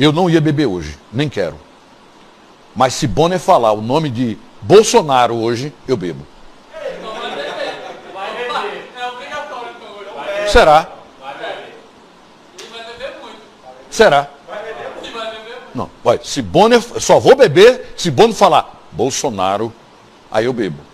Eu não ia beber hoje, nem quero. Mas se Bonner falar o nome de Bolsonaro hoje, eu bebo. Será? Será? Não, vai. Se Bonner, só vou beber se Bonner falar Bolsonaro, aí eu bebo.